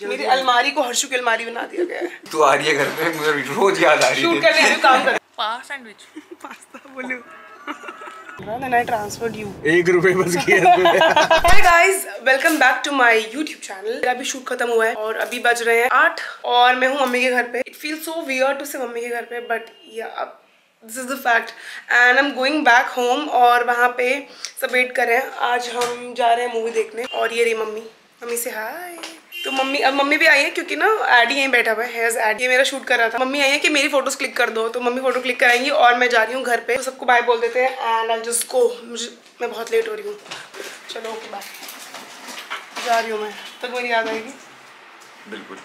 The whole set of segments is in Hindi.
मेरी अलमारी को हर्षु की अलमारी बना दिया गया है तू आ रही है घर पे मुझे रोज याद आ रही शूट करने आए काम कर पास सैंडविच पास्ता बोलो then I transferred you. एक रुपए बस किया Hi guys, welcome back to my YouTube channel. मेरा अभी शूट खत्म हुआ है और अभी बज रहे हैं आठ और मैं हूँ मम्मी के घर पे. It feels so weird to say mummy के घर पे, but yeah, अब this is the fact. And I'm going back home और वहाँ पे सब वेट कर रहे हैं. आज हम जा रहे हैं मूवी देखने और ये रही मम्मी. मम्मी से हाय तो मम्मी अब मम्मी भी आई है क्योंकि ना एडी यहीं बैठा हुआ है हैज़ ये मेरा शूट कर रहा था। मम्मी आई है कि मेरी फ़ोटोज़ क्लिक कर दो तो मम्मी फ़ोटो क्लिक कराएँगी और मैं जा रही हूँ घर पे। तो सबको बाय बोल देते हैं एंड आई जस्ट गो मुझे मैं बहुत लेट हो रही हूँ। चलो ओके बाय जा रही हूँ मैं। तक मेरी याद आएगी। बिल्कुल।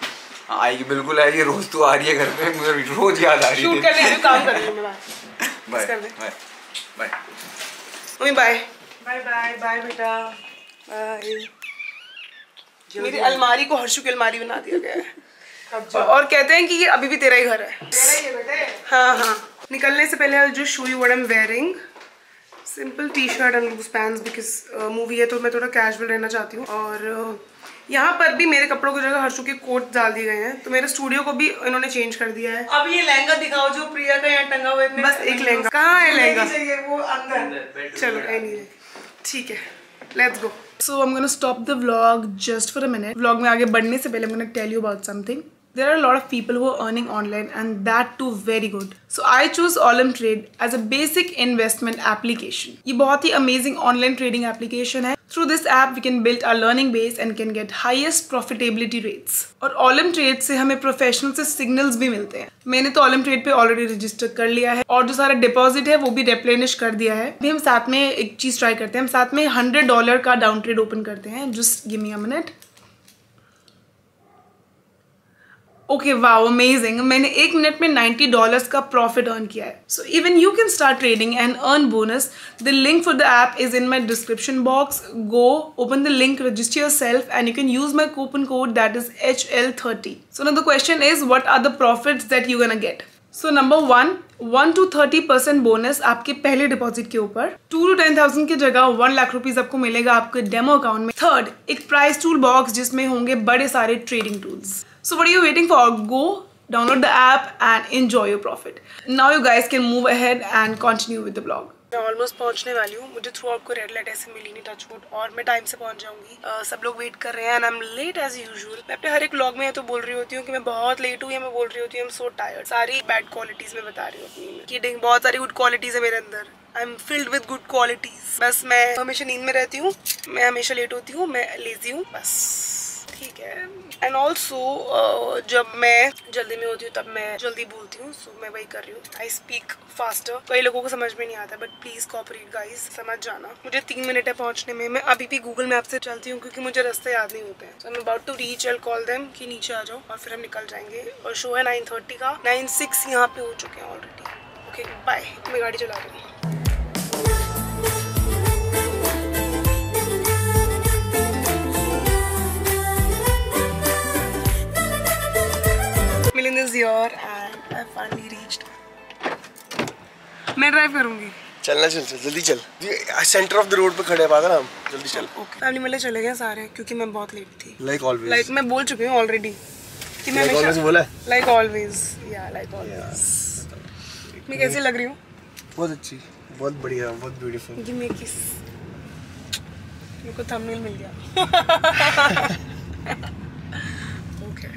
हाँ, आएगी बिल्कुल आएगी। रोज तू आ रही है घर पे मुझे रोज याद आ रही शूट करने काम कर रही हूँ मैं bye bye bye bye mummy bye bye bye bye बेटा. बाय मेरी अलमारी को हर्षु की अलमारी बना दिया गया है। और कहते हैं कि ये अभी भी तेरा ही घर है। हाँ हाँ निकलने से पहले जो show you I am wearing simple T shirt and loose pants because movie है तो मैं थोड़ा कैजुअल रहना चाहती हूँ। और uh, यहाँ पर भी मेरे कपड़ों की जगह हर्षु के कोट डाल दिए गए हैं। तो मेरे स्टूडियो को भी इन्होंने चेंज कर दिया है। अब ये लहंगा दिखाओ जो प्रिया का यहाँ टंगा हुआ है बस एक लहंगा। कहाँ है लहंगा? वो अंदर। चलो ठीक है। Let's go so I am gonna stop the vlog just for a minute vlog में आगे बढ़ने से पहले मैंने tell you about something there are a lot of people who are earning online and that too very good so i choose olim trade as a basic investment application ये बहुत ही amazing online trading application है through this app we can build our learning base and can get highest profitability rates और olim trade से हमें professional से signals भी मिलते हैं मैंने तो olim trade पे already register कर लिया है और जो सारा डिपॉजिट है वो भी replenish कर दिया है अभी हम साथ में एक चीज़ ट्राई करते हैं हम साथ में हंड्रेड डॉलर का डाउन ट्रेड ओपन करते हैं just give me a minute okay wow amazing मैंने एक मिनट में 90 डॉलर्स का प्रॉफिट अर्न किया है. So even you can start trading and earn bonus the link for the app is in my description box go open the link register yourself and you can use my coupon code that is H L thirty so no the question is what are the profits that you can get so number one one two thirty percent bonus आपके पहले डिपॉजिट के ऊपर। टू टू टेन थाउज़ेंड की जगह वन लाख रुपीज़ आपको मिलेगा आपके डेमो अकाउंट में। थर्ड एक प्राइस टूल बॉक्स जिसमें होंगे बड़े सारे trading tools so what you waiting for go download the app and enjoy your profit now you guys can move ahead and continue with vlog मैं ऑलमोस्ट पहुँचने वाली हूँ। मुझे थ्रू आउट आपको रेड लाइट ऐसे मिली नहीं टच वुड और मैं टाइम से पहुँच जाऊँगी। uh, सब लोग वेट कर रहे हैं and I am late as usual मैं अपने हर एक व्लॉग में या तो बोल रही होती हूँ कि मैं बहुत लेट हूँ या मैं बोल रही होती हूँ एम सो टायर्ड सारी बैड क्वालिटीज में बता रही हूँ अपनी बहुत सारी गुड क्वालिटीज है मेरे अंदर। I am filled with good qualities बस मैं हमेशा नींद में रहती हूँ मैं हमेशा लेट होती हूँ मैं लेजी हूँ बस। ठीक है। एंड ऑल्सो जब मैं जल्दी में होती हूँ, तब मैं जल्दी बोलती हूँ सो मैं वही कर रही हूँ। आई स्पीक फास्टर कई लोगों को समझ में नहीं आता बट प्लीज़ कॉपरेट गाइज़ समझ जाना। मुझे तीन मिनट है पहुँचने में। मैं अभी भी गूगल मैप से चलती हूँ, क्योंकि मुझे रास्ते याद नहीं होते हैं। सो मैं about to reach I'll call them कि नीचे आ जाओ, और फिर हम निकल जाएँगे। और शो है नाइन थर्टी का। नाइन सिक्स यहाँ पे हो चुके हैं ऑलरेडी ओके बाय मैं गाड़ी चला रही हूँ। मैं ड्राइव करूँगी। चलना चल चल जल्दी चल। सेंटर ऑफ़ द रोड पे खड़े हैं पागल हम। जल्दी चल। ओके फैमिली वाले चले गए सारे क्योंकि मैं बहुत लेट थी। लाइक ऑलवेज लाइक मैं बोल चुकी हूँ ऑलरेडी कि मैं Like बोला लाइक ऑलवेज या लाइक ऑलवेज मैं कैसी लग रही हूँ? बहुत अच्छी। बहुत बढ़िया बहुत ब्यूटीफुल गिव मी किस मेरे को थंबनेल मिल गया। ओके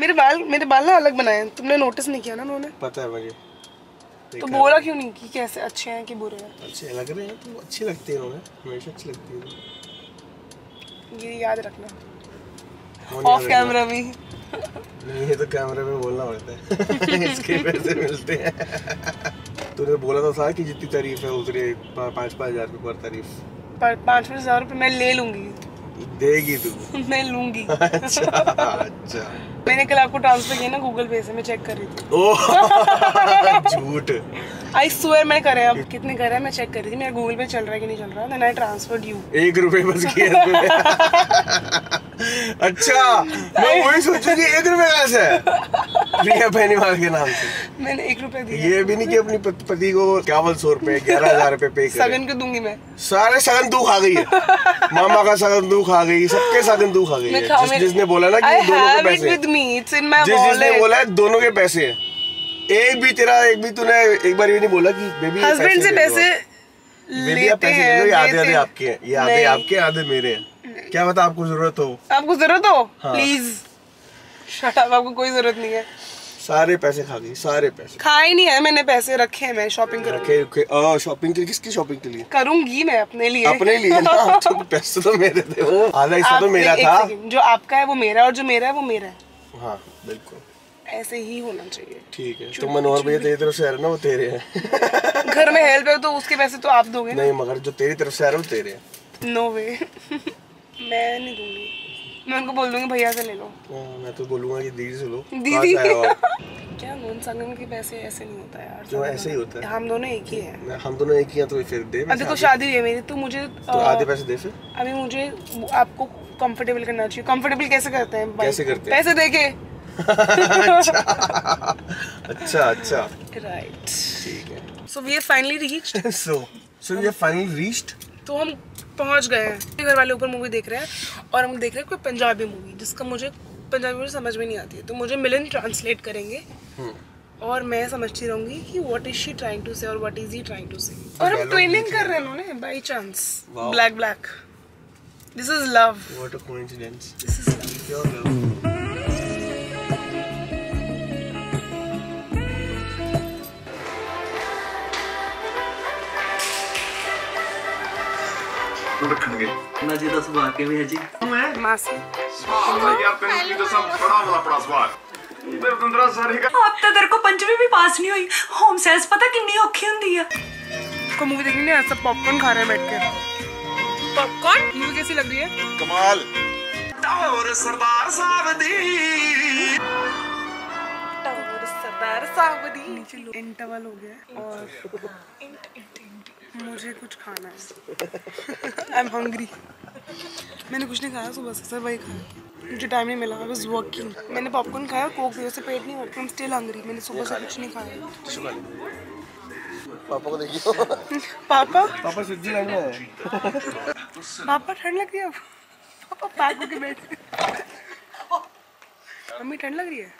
मेरे बाल मेरे बाल ना अलग बनाए हैं। तुमने नोटिस नहीं किया ना उन्होंने? पता है मुझे तो बोला क्यों नहीं कि कैसे अच्छे हैं कि बुरे हैं? अच्छे लग रहे हैं तो अच्छी लगती है उन्हें हमेशा अच्छी लगती है ये याद रखना। ऑफ़ कैमरा भी। नहीं ये तो कैमरे में बोलना पड़ता है। इसके पैसे मिलते हैं। तूने बोला तो था कि जितनी तारीफ़ है उतनी पाँच पाँच हज़ार रुपये पर तारीफ़। पर पाँच पाँच हज़ार रुपये मैं ले लूँगी। देगी तू। मैं लूँगी। अच्छा अच्छा। मैंने कल आपको ट्रांसफ़र किया ना गूगल पे से मैं चेक कर रही थी। झूठ। आई स्वेयर मैं करे अब कितने करे हैं मैं चेक कर रही थी। मेरा गूगल पे चल रहा है कि नहीं चल रहा? देन आई ट्रांसफर्ड यू एक रुपए बस किया अच्छा मैं वही सोचू कि एक रुपए कैसे? है प्रिया बेनीवाल के नाम से। मैंने एक रुपया दिया ये भी नहीं कि अपनी पति को इक्यावन सौ रुपए ग्यारह हज़ार रुपए पे करे। सगन को दूँगी मैं? सारे सगन तू खा गई है। मामा का सगन तू खा गई सबके सगन तू खा गई है। जिस, जिसने बोला ना कि दोनों के पैसे जिस जिसने बोला है दोनों के पैसे हैं। एक भी तेरा एक भी तूने एक बार ये नहीं बोला कि बेबी हस्बैंड से पैसे लेते हैं ये आधे आधे आपके हैं ये आधे आपके आधे मेरे हैं। क्या बता आपको ज़रूरत हो। आपको ज़रूरत हो? हाँ। प्लीज़ शट अप आपको कोई ज़रूरत नहीं है। सारे पैसे खा गई सारे पैसे। खाए नहीं है मैंने पैसे रखे हैं मैं शॉपिंग करूँगी रखे रखे शॉपिंग के लिए किसकी शॉपिंग के लिए? करूँगी मैं अपने लिए। अपने लिए ना तो पैसे तो मेरे थे वो आधा हिस्सा तो मेरा था। जो आपका है वो मेरा और जो मेरा है वो मेरा है। हाँ बिल्कुल। ऐसे ही होना चाहिए। ठीक है तो मनोहर भैया तेरी तरफ़ से आ रहे ना वो तेरे हैं। घर में हेल्प है तो उसके पैसे तो आप दोगे नहीं मगर जो तेरी तरफ़ से आ रहे वो तेरे हैं। नो वे मैं नहीं दूँगी। मैं उनको बोल दूँगी भैया से ले लो। हाँ, मैं तो बोलूँगा कि दीदी से लो। दीदी। क्या नॉन संगम के पैसे ऐसे नहीं होता यार? क्यों ऐसे ही होता है? हम दोनों एक ही हैं। मैं- हम दोनों एक ही हैं तो फिर दे अब देखो शादी हुई है मेरी तो मुझे तो आधे पैसे दे फिर। अभी मुझे आपको कंफर्टेबल करना चाहिए। कंफर्टेबल कैसे करते हैं कैसे करते हैं? पैसे देके अच्छा अच्छा। राइट ठीक है। So we have finally reached so so ये फाइनल रीच्ड तो हम पहुँच गए हैं। घर वाले ऊपर मूवी देख रहे हैं और हम देख रहे हैं कोई पंजाबी मूवी जिसका मुझे पंजाबी मुझे समझ में नहीं आती है। तो मुझे मिलन ट्रांसलेट करेंगे। हम्म। और मैं समझती रहूँगी कि what is she trying to say और what is he trying to say और हम ट्रेनिंग कर रहे हैं उन्होंने by chance black black this is love what a coincidence this is love pure love ਰੱਖਣਗੇ ਉਹਨਾਂ ਜੀ ਦਾ ਸੁਭਾਅ ਕਿਵੇਂ ਹੈ ਜੀ मासी ਸਵਾਲ ਯਾਰ ਤੈਨੂੰ ਕੀ ਦੱਸਾਂ ਬੜਾ ਬੜਾ ਬੜਾ ਸਵਾਲ ਤੇ ਤੰਦਰਾ ਸਾਰੇ का अब तो तेरे को पंचमी भी पास नहीं हुई होम साइंस पता कितनी औखी होंगी है को मूवी देखनी नहीं सब पॉपकॉर्न खा रहे हैं बैठ के पॉपकॉर्न मूवी कैसी लग रही है ਕਮਾਲ ਟੌਰ ਸਰਦਾਰ ਸਾਹਿਬ ਦੀ टॉवर सरदार सावधी नीचे इंटरवल हो गया और मुझे कुछ खाना है। आई एम हंग्री मैंने कुछ नहीं खाया सुबह से सर वही खाया। मुझे टाइम नहीं मिला आई वाज वर्किंग मैंने पॉपकॉर्न खाया कोक पियो से पेट नहीं भरता स्टिल हंग्री मैंने सुबह से कुछ नहीं खाया। पापा को देखियो। पापा? पापा स्विट्जरलैंड में है। पापा ठंड लग रही है अब। पापा पैक होके बैठ। मम्मी ठंड लग रही है?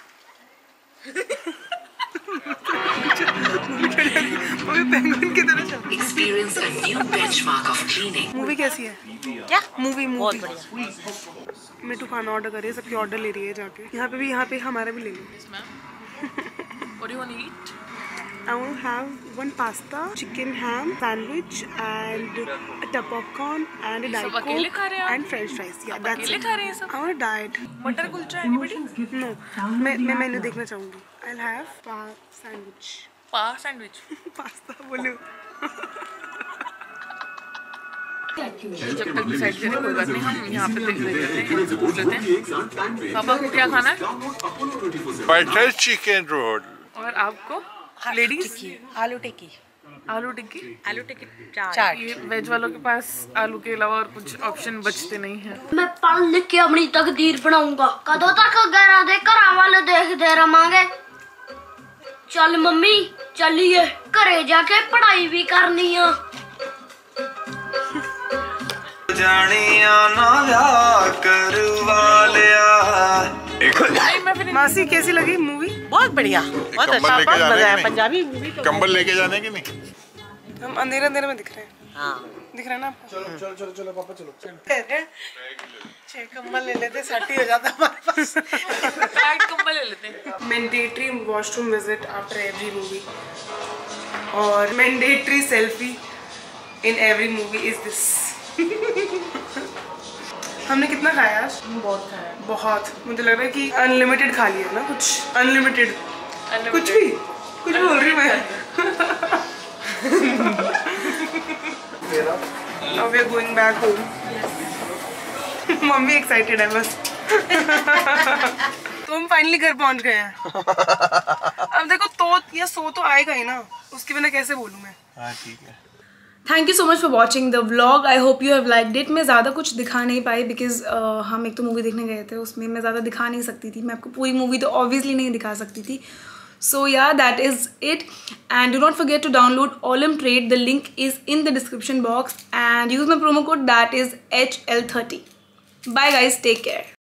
Experience a new benchmark of cleaning. Movie कैसी है क्या मूवी मूवी मिट्टू खाना ऑर्डर कर रही है सबके ऑर्डर ले रही है जाके यहाँ पे भी यहाँ पे हमारा भी ले लो What do you want to eat? I want to have one pasta, chicken ham sandwich, and a tub popcorn and a diet coke खा रहे हैं आप? and French fries. Yeah, that's it. खा रहे हैं सब? I want a diet. Butter kulcha, anybody? No, मैं मैं मेन्यू देखना चाहूँगी. I'll have pa sandwich. Pa sandwich. Pasta bolu. जब तक डिसाइड करें कोई बात नहीं हम यहाँ पे देख लेते हैं पापा को क्या खाना है? बटर चिकन रोल और आपको लेडीज़ आलू टिक्की आलू टिक्की। आलू टिक्की? चाट। ये वेज वालों के पास आलू के अलावा और कुछ ऑप्शन बचते नहीं है। मैं पढ़ लिख के अपनी तकदीर बनाऊँगा। कदों तक घर देख कर वाले देख दे रहा मांगे चल मम्मी चलिए। घरे जाके पढ़ाई भी करनी है मासी कैसी लगी मूवी बहुत बढ़िया बहुत अच्छा बहुत मज़ा आया पंजाबी मूवी तो कंबल लेके जाने की नहीं? हम अंधेरे अंधेरे में दिख रहे हैं। हाँ। दिख रहा है ना आपको? चलो चलो चलो चलो पापा चलो। चलो। छह कम्बल ले लेते सेट हो जाता हमारे पास। कम्बल ले लेते। Mandatory washroom visit after every movie और mandatory selfie in every movie is this हमने कितना खाया आज? बहुत खाया। बहुत। मुझे लग रहा है कि अनलिमिटेड खा लिया ना कुछ। अनलिमिटेड कुछ भी। कुछ बोल रही मैं। Now we are going back home. Mummy excited है बस तो हम फाइनली घर पहुँच गए हैं। अब देखो तो या सो तो आएगा ही ना। उसके बिना कैसे बोलूँ मैं? हाँ ठीक है। Thank you so much for watching the vlog I hope you have like it मैं ज़्यादा कुछ दिखा नहीं पाई बिकॉज़ uh, हम एक तो मूवी देखने गए थे उसमें मैं ज़्यादा दिखा नहीं सकती थी। मैं आपको पूरी मूवी तो ऑब्वियसली नहीं दिखा सकती थी। So yeah that is it. And do not forget to download Olim Trade the link is in the description box. And use my promo code that is HL30 bye guys. Take care